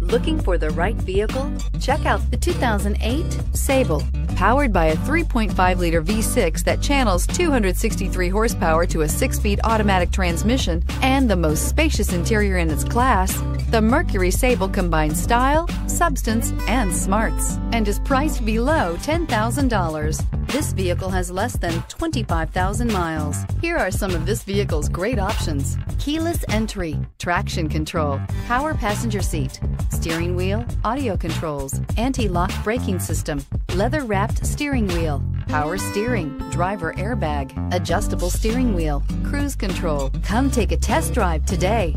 Looking for the right vehicle? Check out the 2008 Sable. Powered by a 3.5 liter V6 that channels 263 horsepower to a 6 speed automatic transmission and the most spacious interior in its class, the Mercury Sable combines style, substance, and smarts and is priced below $10,000. This vehicle has less than 25,000 miles. Here are some of this vehicle's great options keyless entry, traction control, power passenger seat, steering wheel, audio controls, anti lock braking system, leather wrapped steering wheel, power steering, driver airbag, adjustable steering wheel, cruise control. Come take a test drive today.